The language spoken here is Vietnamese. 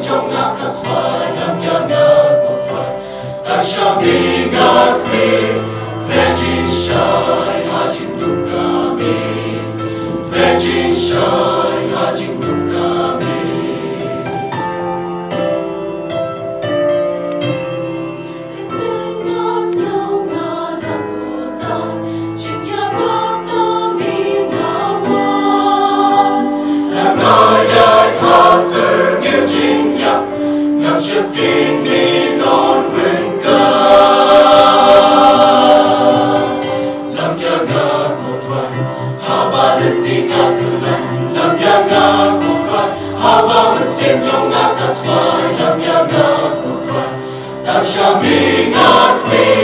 Jonga Kaswai, Lam ta Kutrai, đi Nakmi, Veji swoją miana kukla, nasza minak mi.